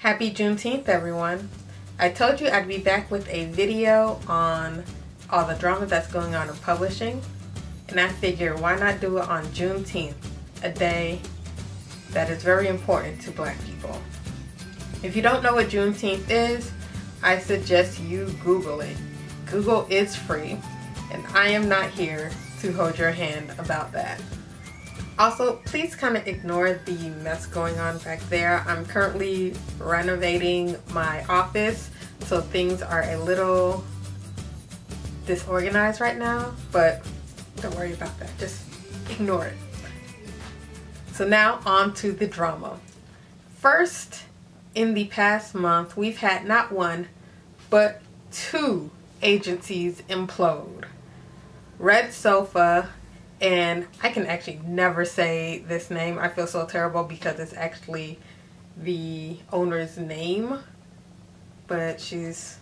Happy Juneteenth, everyone. I told you I'd be back with a video on all the drama that's going on in publishing, and I figured why not do it on Juneteenth, a day that is very important to black people. If you don't know what Juneteenth is, I suggest you Google it. Google is free, and I am not here to hold your hand about that. Also, please kind of ignore the mess going on back there. I'm currently renovating my office, so things are a little disorganized right now, but don't worry about that. Just ignore it. So now on to the drama. First, in the past month, we've had not one, but two agencies implode. Red Sofa and I can actually never say this name. I feel so terrible because it's actually the owner's name, but she's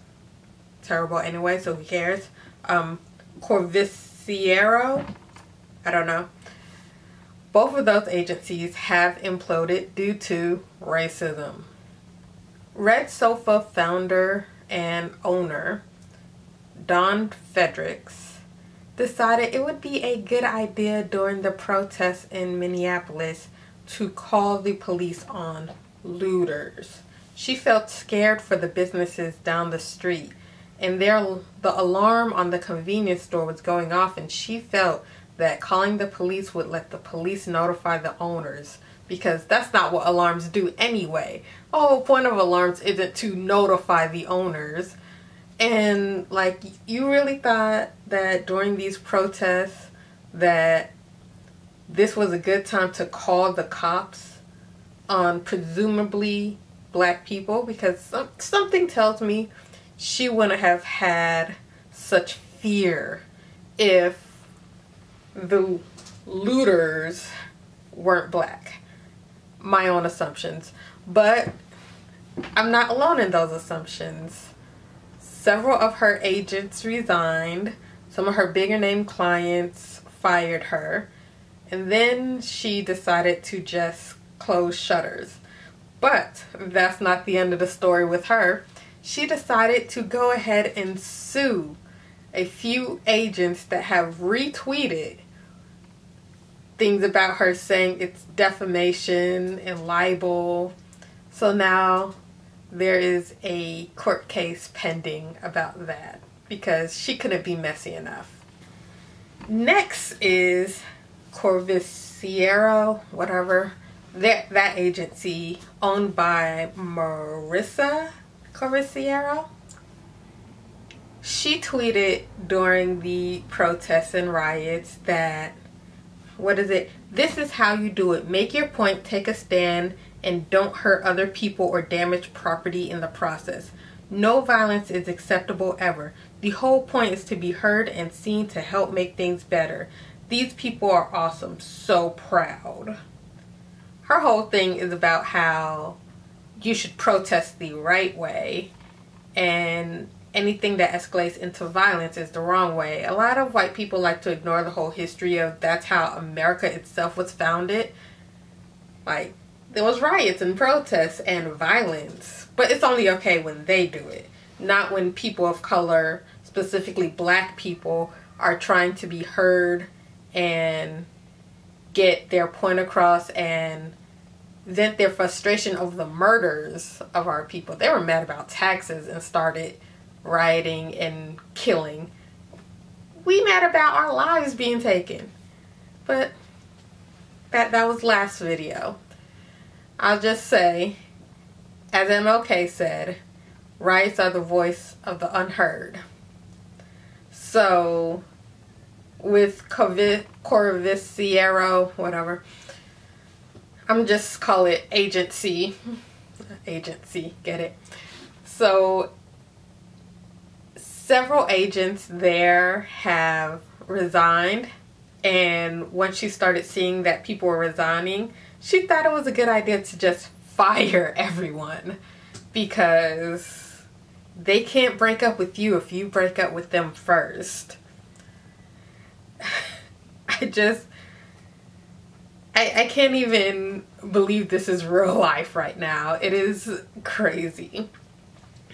terrible anyway, so who cares? Um, Corvisiero, I don't know. Both of those agencies have imploded due to racism. Red Sofa founder and owner Dawn Fredericks decided it would be a good idea during the protests in Minneapolis to call the police on looters. She felt scared for the businesses down the street and there the alarm on the convenience store was going off and she felt that calling the police would let the police notify the owners because that's not what alarms do anyway. Oh, Whole point of alarms isn't to notify the owners and like you really thought that during these protests that this was a good time to call the cops on presumably black people because some, something tells me she wouldn't have had such fear if the looters weren't black. My own assumptions. But I'm not alone in those assumptions. Several of her agents resigned. Some of her bigger name clients fired her. And then she decided to just close shutters. But that's not the end of the story with her. She decided to go ahead and sue a few agents that have retweeted things about her saying it's defamation and libel. So now there is a court case pending about that because she couldn't be messy enough. Next is Corvisiero, whatever. That that agency owned by Marissa Corvisiero. She tweeted during the protests and riots that what is it? This is how you do it. Make your point, take a stand, and don't hurt other people or damage property in the process. No violence is acceptable ever. The whole point is to be heard and seen to help make things better. These people are awesome. So proud. Her whole thing is about how you should protest the right way and anything that escalates into violence is the wrong way. A lot of white people like to ignore the whole history of that's how America itself was founded. Like there was riots and protests and violence, but it's only okay when they do it, not when people of color, specifically black people, are trying to be heard and get their point across and vent their frustration over the murders of our people. They were mad about taxes and started rioting and killing. We mad about our lives being taken. But that that was last video. I'll just say, as MLK said, rights are the voice of the unheard. So, with Corvisiero, whatever, I'm just call it agency. agency, get it? So, several agents there have resigned and once you started seeing that people were resigning, she thought it was a good idea to just fire everyone because they can't break up with you if you break up with them first. I just I, I can't even believe this is real life right now. It is crazy.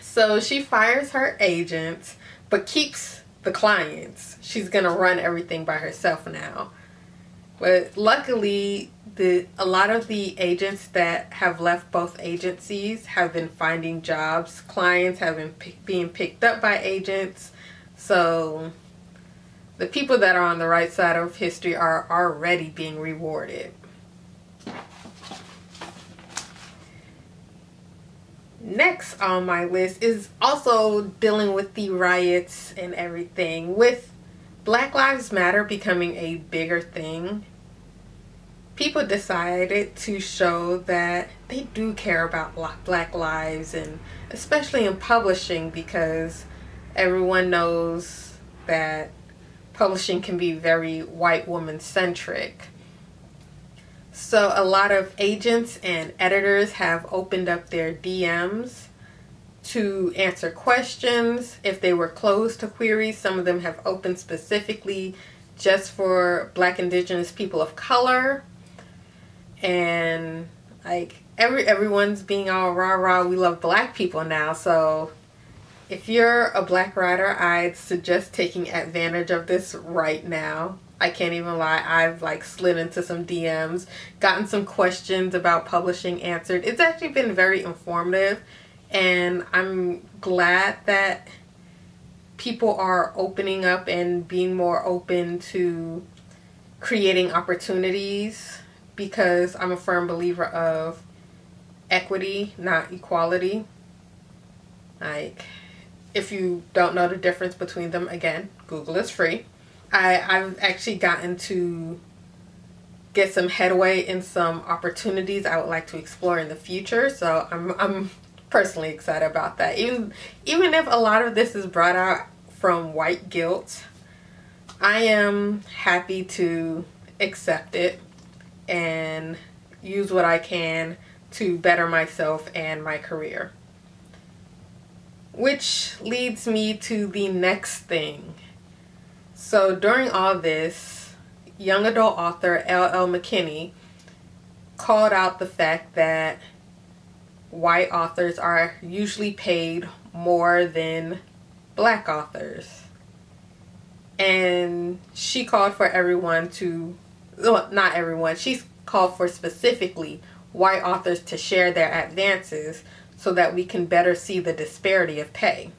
So she fires her agents, but keeps the clients. She's gonna run everything by herself now. But luckily, the a lot of the agents that have left both agencies have been finding jobs. Clients have been being picked up by agents. So the people that are on the right side of history are already being rewarded. Next on my list is also dealing with the riots and everything. With Black Lives Matter becoming a bigger thing, people decided to show that they do care about black lives and especially in publishing because everyone knows that publishing can be very white woman centric. So a lot of agents and editors have opened up their DMs to answer questions. If they were closed to queries, some of them have opened specifically just for black indigenous people of color. And like every everyone's being all rah rah, we love black people now. So if you're a black writer, I'd suggest taking advantage of this right now. I can't even lie. I've like slid into some DMs, gotten some questions about publishing answered. It's actually been very informative and I'm glad that people are opening up and being more open to creating opportunities because I'm a firm believer of equity, not equality. Like if you don't know the difference between them, again, Google is free. I, I've actually gotten to get some headway in some opportunities I would like to explore in the future. So I'm I'm personally excited about that. Even even if a lot of this is brought out from white guilt, I am happy to accept it and use what I can to better myself and my career. Which leads me to the next thing. So during all this, young adult author L.L. McKinney called out the fact that white authors are usually paid more than black authors. And she called for everyone to, well, not everyone, she called for specifically white authors to share their advances so that we can better see the disparity of pay.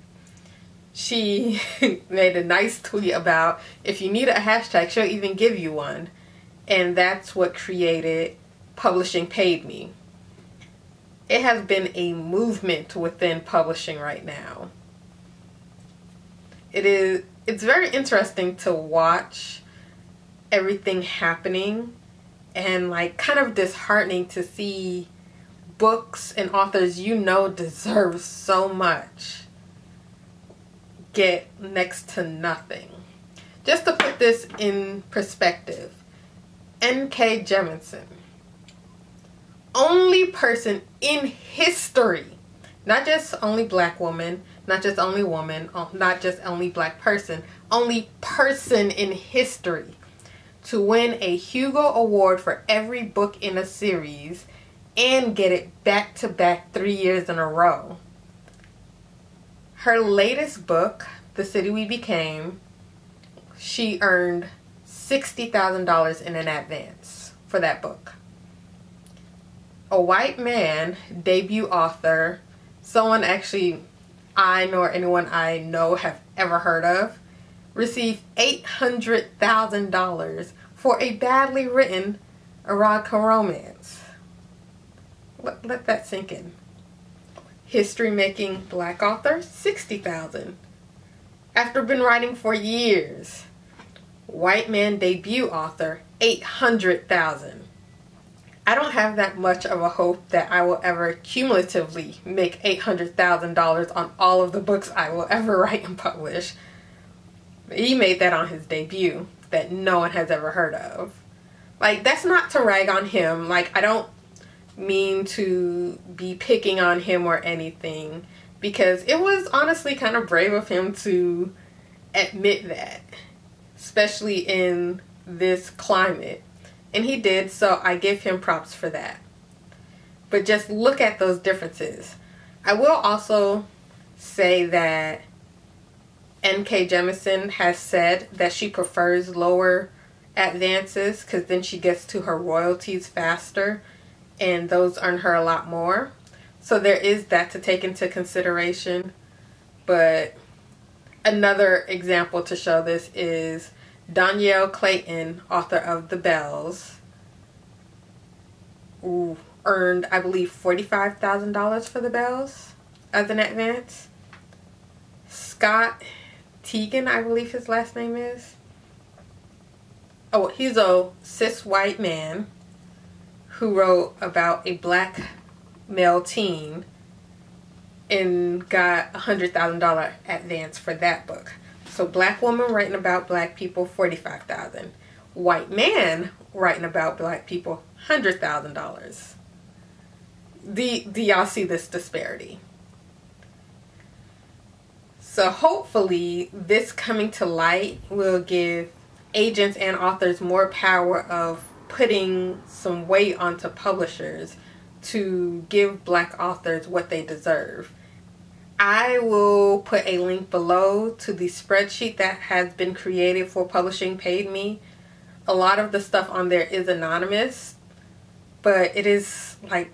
She made a nice tweet about if you need a hashtag, she'll even give you one. And that's what created Publishing Paid Me. It has been a movement within publishing right now. It is it's very interesting to watch everything happening and like kind of disheartening to see books and authors you know deserve so much get next to nothing. Just to put this in perspective, N.K. Jemisin, only person in history, not just only black woman, not just only woman, uh, not just only black person, only person in history to win a Hugo Award for every book in a series and get it back to back three years in a row. Her latest book, The City We Became, she earned $60,000 in an advance for that book. A white man, debut author, someone actually I nor anyone I know have ever heard of, received $800,000 for a badly written erotica romance. Let, let that sink in. History making black author, 60,000. After been writing for years. White man debut author, 800,000. I don't have that much of a hope that I will ever cumulatively make $800,000 on all of the books I will ever write and publish. He made that on his debut that no one has ever heard of. Like, that's not to rag on him. Like, I don't mean to be picking on him or anything because it was honestly kind of brave of him to admit that, especially in this climate. And he did, so I give him props for that. But just look at those differences. I will also say that N.K. Jemisin has said that she prefers lower advances because then she gets to her royalties faster and those earn her a lot more. So there is that to take into consideration. But another example to show this is Dhonielle Clayton, author of The Belles, ooh, earned, I believe, $45,000 for The Belles as an advance. Scott Teagan, I believe his last name is. Oh, he's a cis white man who wrote about a black male teen and got a hundred thousand dollar advance for that book. So black woman writing about black people, forty five thousand. White man writing about black people, hundred thousand dollars. Do, do y'all see this disparity? So hopefully this coming to light will give agents and authors more power of putting some weight onto publishers to give black authors what they deserve. I will put a link below to the spreadsheet that has been created for Publishing Paid Me. A lot of the stuff on there is anonymous, but it is like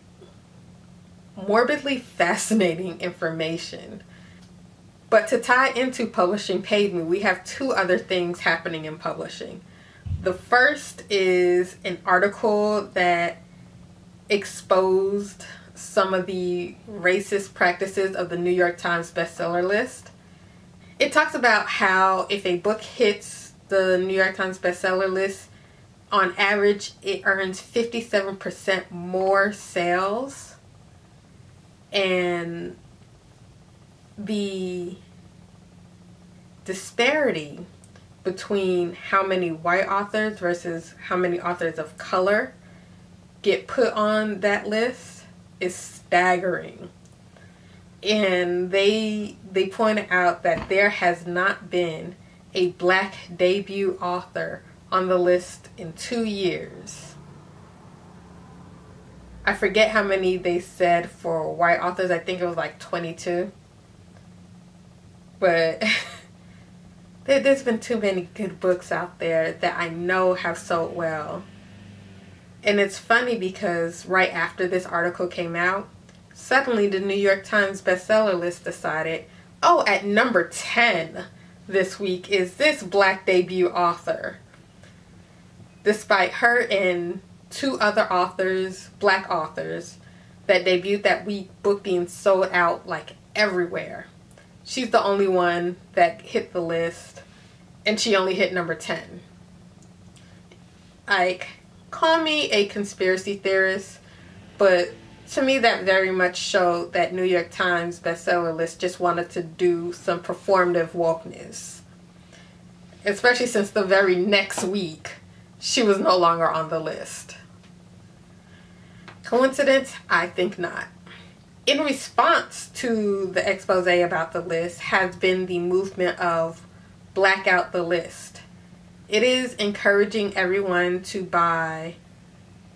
morbidly fascinating information. But to tie into Publishing Paid Me, we have two other things happening in publishing. The first is an article that exposed some of the racist practices of the New York Times bestseller list. It talks about how if a book hits the New York Times bestseller list, on average, it earns 57% more sales. And the disparity between how many white authors versus how many authors of color get put on that list is staggering. And they they pointed out that there has not been a black debut author on the list in 2 years. I forget how many they said for white authors. I think it was like 22. But there's been too many good books out there that I know have sold well. And it's funny because right after this article came out, suddenly the New York Times bestseller list decided, oh, at number 10 this week is this black debut author. Despite her and two other authors, black authors, that debuted that week, book being sold out like everywhere. She's the only one that hit the list, and she only hit number 10. Like, call me a conspiracy theorist, but to me that very much showed that New York Times bestseller list just wanted to do some performative wokeness. Especially since the very next week she was no longer on the list. Coincidence? I think not. In response to the expose about the list has been the movement of black out the list. It is encouraging everyone to buy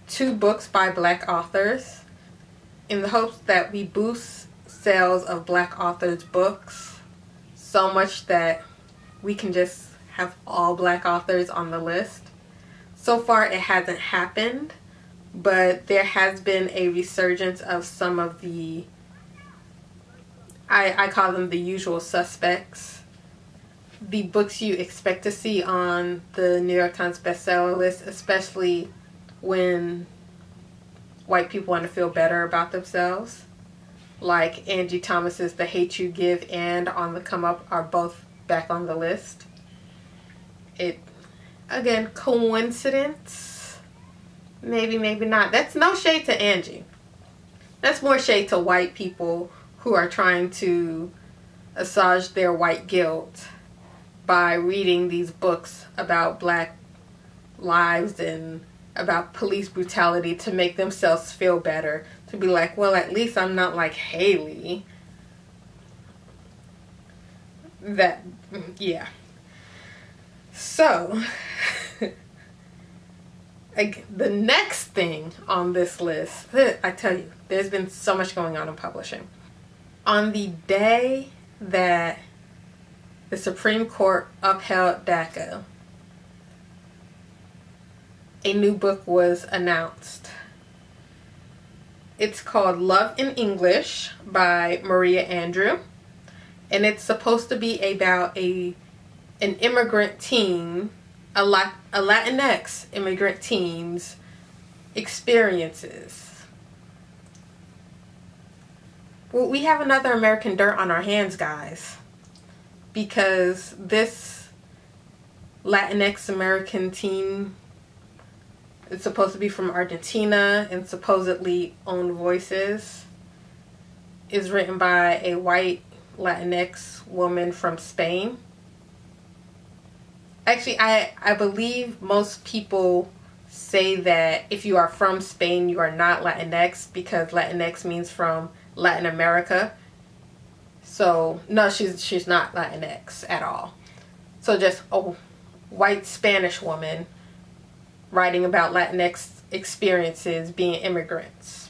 two books by black authors in the hopes that we boost sales of black authors' books so much that we can just have all black authors on the list. So far, it hasn't happened, but there has been a resurgence of some of the, I, I call them the usual suspects the books you expect to see on the New York Times bestseller list, especially when white people want to feel better about themselves. Like Angie Thomas's The Hate You Give and On the Come Up are both back on the list. It, again, coincidence? Maybe, maybe not. That's no shade to Angie. That's more shade to white people who are trying to assuage their white guilt by reading these books about black lives and about police brutality to make themselves feel better. To be like, well, at least I'm not like Haley. That, yeah. So, like the next thing on this list, I tell you, there's been so much going on in publishing. On the day that the Supreme Court upheld DACA, a new book was announced. It's called Love in English by Maria Andreu. And it's supposed to be about a an immigrant teen, a, a Latinx immigrant teen's experiences. Well, we have another American dirt on our hands, guys. Because this Latinx American teen it's supposed to be from Argentina and supposedly owned voices. Is written by a white Latinx woman from Spain. Actually, I, I believe most people say that if you are from Spain, you are not Latinx because Latinx means from Latin America. So, no, she's, she's not Latinx at all. So, just a white Spanish woman writing about Latinx experiences being immigrants.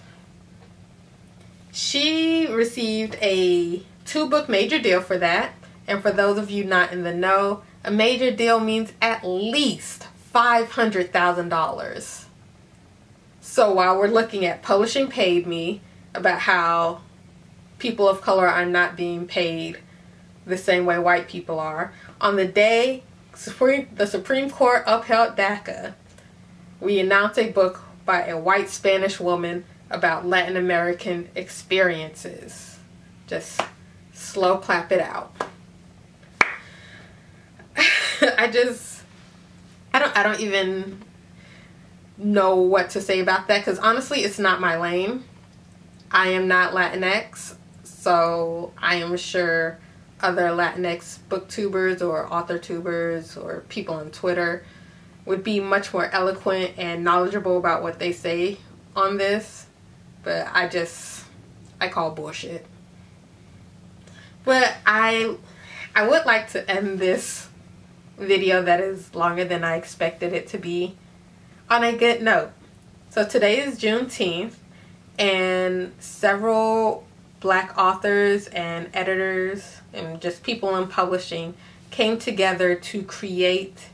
She received a two book major deal for that. And for those of you not in the know, a major deal means at least $500,000. So while we're looking at Publishing Paid Me about how people of color are not being paid the same way white people are, on the day Supreme, the Supreme Court upheld DACA, we announced a book by a white Spanish woman about Latin American experiences. Just slow clap it out. I just I don't I don't even know what to say about that cuz honestly it's not my lane. I am not Latinx, so I am sure other Latinx booktubers or author tubers or people on Twitter would be much more eloquent and knowledgeable about what they say on this. But I just I call bullshit. But I I would like to end this video that is longer than I expected it to be on a good note. So today is Juneteenth and several black authors and editors and just people in publishing came together to create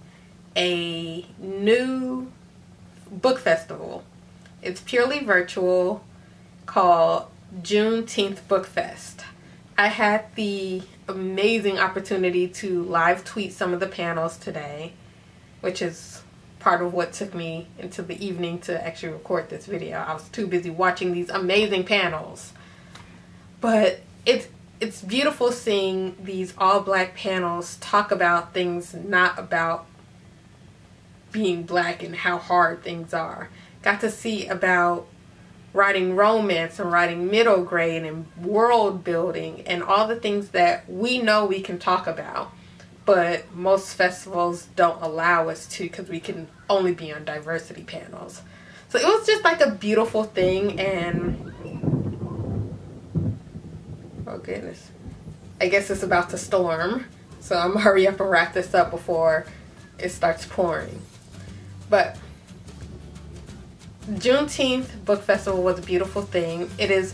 a new book festival. It's purely virtual called Juneteenth Book Fest. I had the amazing opportunity to live tweet some of the panels today, which is part of what took me into the evening to actually record this video. I was too busy watching these amazing panels. But it's it's beautiful seeing these all black panels talk about things not about being black and how hard things are. Got to see about writing romance and writing middle grade and world building and all the things that we know we can talk about but most festivals don't allow us to because we can only be on diversity panels so it was just like a beautiful thing and oh goodness i guess it's about to storm so i'm gonna hurry up and wrap this up before it starts pouring but Juneteenth Book Festival was a beautiful thing. It is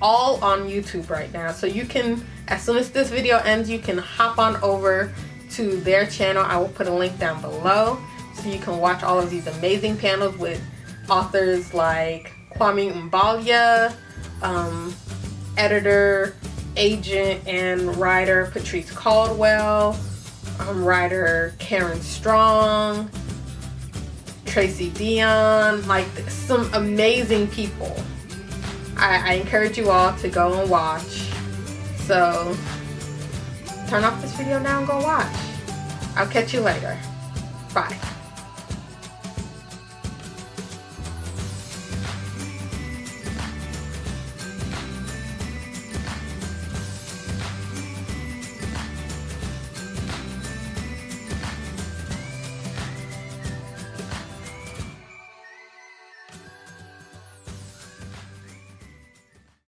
all on YouTube right now. So you can, as soon as this video ends, you can hop on over to their channel. I will put a link down below so you can watch all of these amazing panels with authors like Kwame Mbalia, um, editor, agent, and writer Patrice Caldwell, um, writer Karen Strong, Tracey Deonn, like some amazing people. I, I encourage you all to go and watch. So turn off this video now and go watch. I'll catch you later. Bye.